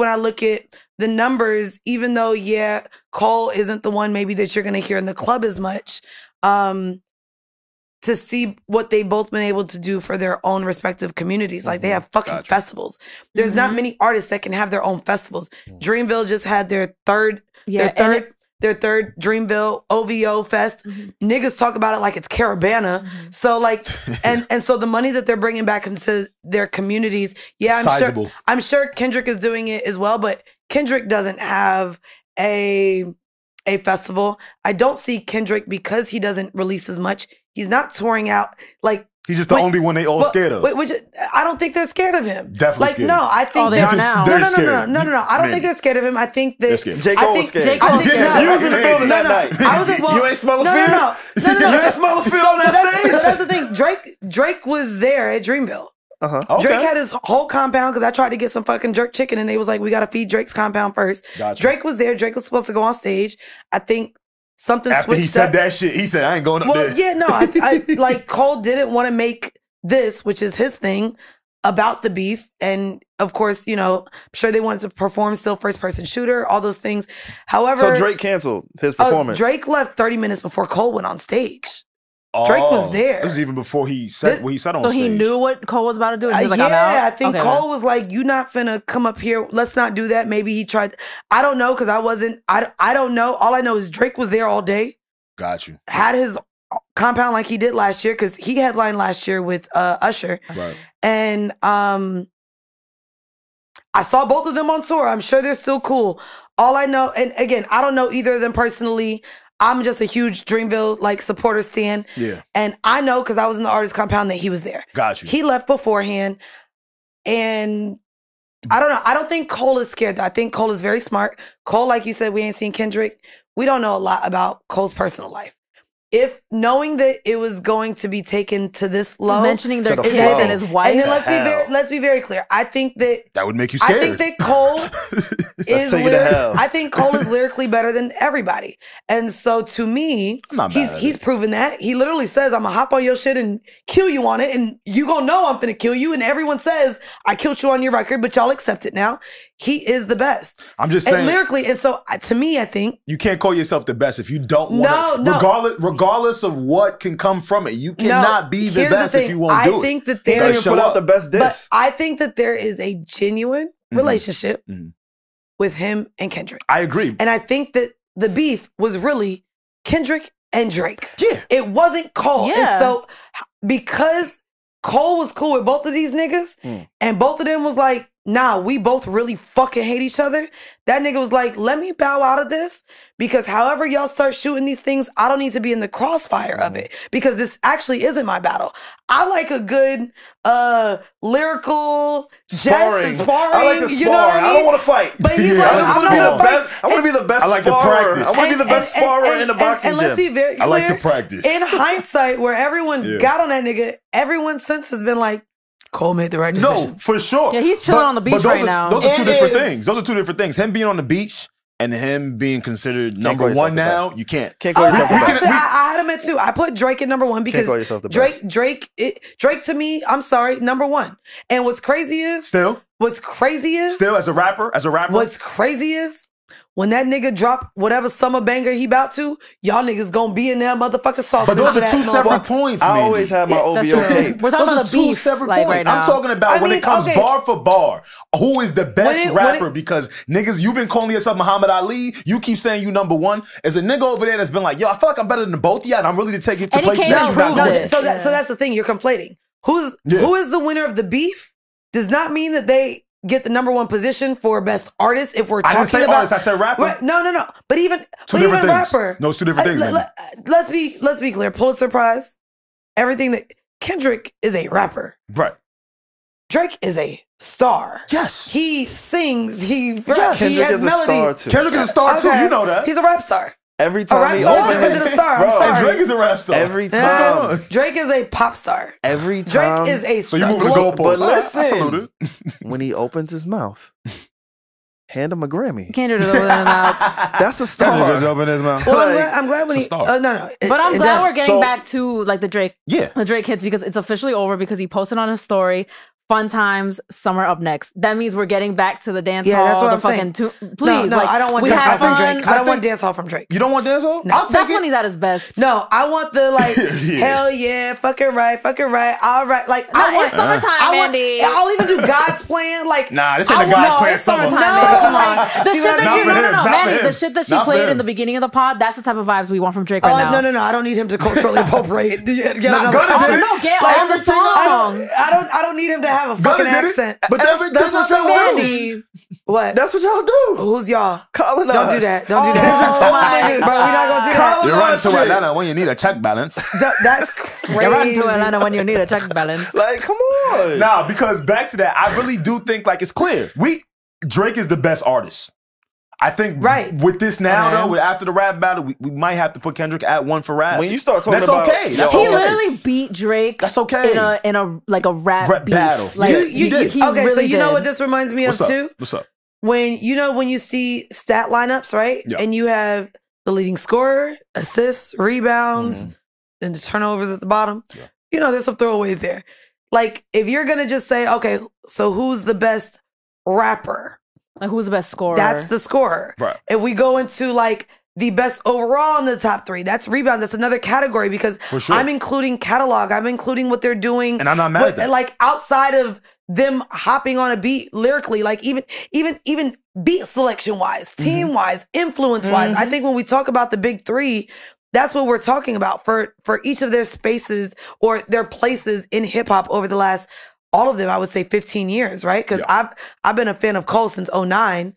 when I look at the numbers, even though yeah, Cole isn't the one maybe that you're gonna hear in the club as much, um, to see what they both been able to do for their own respective communities. Like they have fucking Gotcha. festivals. There's not Mhm. many artists that can have their own festivals. Dreamville just had their third Yeah, their and third it- their third Dreamville OVO Fest. Mhm. Niggas talk about it like it's Caravana. Mhm. So like, and and so the money that they're bringing back into their communities, yeah, I'm Sizable. sure. I'm sure Kendrick is doing it as well, but Kendrick doesn't have a a festival. I don't see Kendrick because he doesn't release as much. He's not touring out like He's just the Wait, only one they all well, scared of. wh- Which I don't think they're scared of him. Definitely like scared. no, I think Oh, they are now. No, no, no, no, no, no, no. I don't Man. think they're scared of him. I think that They're scared. J. I Cole was think- scared. J. Cole I think scared. no, You was in the building no, that no. night. I was in, well, You ain't smell the no, no, fear? no, no, no, no. You ain't smell the feel on So that that's, stage? so that's the thing. Drake, Drake was there at Dreamville. Uh-huh. Okay. Drake had his whole compound because I tried to get some fucking jerk chicken and they was like, we got to feed Drake's compound first. Gotcha. Drake was there. Drake was supposed to go on stage. I think something After switched he said up. that shit, he said, I ain't going up Well, there. yeah, no, I, I like Cole didn't want to make this, which is his thing, about the beef, and of course, you know, I'm sure they wanted to perform still first person shooter, all those things. However, So Drake canceled his oh, performance. Drake left 30 minutes before Cole went on stage. Drake was Oh, there. This is even before he said This- what he said on So he knew what Cole was about to do. And he was Uh, like, I'm out. yeah, I think Okay. Cole was like, "You not finna come up here. Let's not do that." Maybe he tried. I don't know because I wasn't. I I don't know. All I know is Drake was there all day. Got you. Had his compound like he did last year because he headlined last year with uh, Usher. Right. and um I saw both of them on tour. I'm sure they're still cool. All I know, and again, I don't know either of them personally. I'm just a huge Dreamville like supporter stand. Yeah. and I know because I was in the artist compound that he was there. Got you. He left beforehand, and I don't know. I don't think Cole is scared. Though. I think Cole is very smart. Cole, like you said, we ain't seen Kendrick. We don't know a lot about Cole's personal life. If knowing that it was going to be taken to this low, mentioning their To the kids flow. and his wife. and then let's be hell? very let's be very clear. I think that that would make you scared. I think that Cole is take lyric- I think Cole is lyrically better than everybody. And so to me, he's he's it. proven that. He literally says, I'm gonna hop on your shit and kill you on it, and you gonna know I'm gonna kill you. And everyone says I killed you on your record, but y'all accept it now. He is the best. I'm just And saying. lyrically, and so uh, to me, I think you can't call yourself the best if you don't want No, no. Regardless, regardless of what can come from it, you cannot no, be the best thing. if you won't I do it. think that He there didn't Gotta even show put out the best But. I think that there is a genuine Mhm. relationship Mhm. with him and Kendrick. I agree. And I think that the beef was really Kendrick and Drake. yeah. It wasn't Cole. Yeah. And so because Cole was cool with both of these niggas, Mm. and both of them was like, nah, we both really fucking hate each other. That nigga was like, let me bow out of this because however y'all start shooting these things, I don't need to be in the crossfire of it because this actually isn't my battle. I like a good uh lyrical Sparring. jest and sparring. I like to spar. You know what I I, don't want to fight. But he's Yeah, like, I I'm to not spar. gonna fight. Best- I want to be the best I like to practice. I want to be the best sparer in the boxing and, gym. let's be very clear. I like to practice. In hindsight, where everyone Yeah. got on that nigga, everyone since has been like, Cole made the right decision. No, for sure. Yeah, he's chilling on the beach right are, now. Those are two It different is. things. Those are two different things. Him being on the beach and him being considered call number one now, you can't. Can't call I, yourself the we best. actually, I, I had him at two. I put Drake at number one Can't because call yourself the Drake, best. Drake, it, Drake to me, I'm sorry, number one. And what's crazy is, Still, what's crazy is, still as a rapper, as a rapper, what's crazy is, when that nigga drop whatever summer banger he about to, y'all niggas gonna be in there motherfucking sauce. but those are two separate that. points. I always have my Yeah, OVO that's true. cape. We're talking Those about are the two beef, separate like, points. right I'm talking about I when mean, it comes okay. bar for bar. Who is the best it- rapper? it- because niggas, you've been calling yourself Muhammad Ali. You keep saying you number one. As a nigga over there that's been like, yo, I feel like I'm better than both of y'all, and I'm really to take it to And he places that you're not proved it. so that so that's the thing. You're conflating. Who's Yeah. who is the winner of the beef? Does not mean that they get the number one position for best artist. If we're I talking didn't say about, artist. I said rapper. Right, no, no, no. But even Two but even things. rapper. No, it's two different Uh, things. let- Mandii. let- let's be let's be clear. Pulitzer Prize. Everything that Kendrick is a rapper. right. Drake is a star. Yes. He sings. He Yes. he Kendrick has is a melody. star too. Kendrick is a star too. You know that. He's a rap star. Every A time rap he star opens is a star. I'm sorry. and Drake is a rap star. Every What's time. going on? Drake is a pop star. every time, Drake is a So you star. moving the Glo- goalposts? But I- I listen. when he opens his mouth, hand him a Grammy. Can't do it over there now. That's a That star. nigga jump in his mouth. Well, I'm glad, I'm glad when it's he. a star. Uh, no, no. it- But I'm glad does. we're getting So- back to like the Drake Yeah. the Drake hits because it's officially over because he posted on his story Fun times, summer up next. That means we're getting back to the dance Yeah, hall. that's what the I'm fucking saying. tu- please, no, no, like, I don't want dance hall have from fun. Drake. I don't I want dance hall from Drake. You don't want dancehall? No. I'll take That's it. when he's at his best. No, I want the like, Yeah. hell yeah, fucking right, fucking right, all right. Like, Nah, I want, it's summertime, I want, Mandii. I'll even do God's plan. Like, Nah, this I ain't the God's no, plan it's summer. summertime, No, Mandii. Come like. The see shit that you, Not no, no, no, Mandii, the shit that she played in the beginning of the pod, that's the type of vibes we want from Drake right Oh now. no no no! I don't need him to culturally appropriate. Get, get Nah, another Gunna culture. it. Oh, no, get on the I song. I don't. I don't need him to have a Gunna fucking did it. accent. But that's Every- that's that's what y'all what do. What? That's what y'all do. Who's y'all? Colonize. Don't do that. Don't do Oh, that. my Bro, we not gonna do that. You're running to Shit. Atlanta when you need a check balance. Th- That's crazy. You run to Atlanta when you need a check balance. Like, come on. nah, because back to that, I really do think like it's clear. We Drake is the best artist. I think Right. with this now Okay. though, after the rap battle, we, we might have to put Kendrick at one for rap. When you start talking That's about okay. That's He okay. literally beat Drake That's okay. in a in a like a rap, Rap battle. Like Yeah, You, he you, did. you- okay, so really you know what this reminds me What's of up? too? What's up? When you know when you see stat lineups, right? Yeah. And you have the leading scorer, assists, rebounds, Mhm. and the turnovers at the bottom. Yeah. You know, there's some throwaways there. Like if you're gonna just say, okay, so who's the best rapper? Like who's the best scorer? That's the scorer. Right. If we go into like the best overall in the top three, that's rebound. That's another category because sure. I'm including catalog. I'm including what they're doing. and I'm not mad But, at that. like outside of them hopping on a beat lyrically, like even even even beat selection wise, Mm-hmm. team wise, influence wise. I think when we talk about the big three, that's what we're talking about for for each of their spaces or their places in hip hop over the last all of them. I would say 15 years, right? Because Yeah. I've I've been a fan of Cole since 09.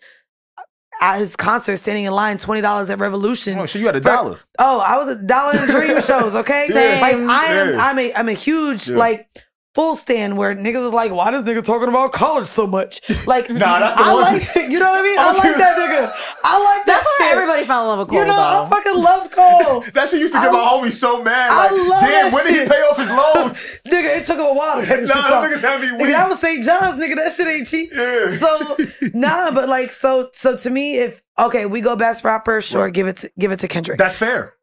At his concert, standing in line, twenty dollars at Revolution. oh, shit, you had a For- dollar. Oh, I was a dollar in dream shows, okay? Same. Like I am Yeah. I'm a I'm a huge Yeah. like full stand where niggas is like, why this nigga talking about college so much? Like Nah, that's the I one. like you know what I mean? I like that nigga. I like that That's why shit. everybody fell in love with Cole. you know, I fucking love Cole. That shit used to I- get my homie so mad. I Like, love damn, that when did he pay off his loans? nigga, it took him a while to get nah, shit them niggas had me Nigga, that was St. John's, nigga. That shit ain't cheap. Yeah. So nah, but like so so to me, if okay, we go best rapper, sure, Right. give it to give it to Kendrick. That's fair.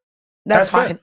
That's, fair. fine.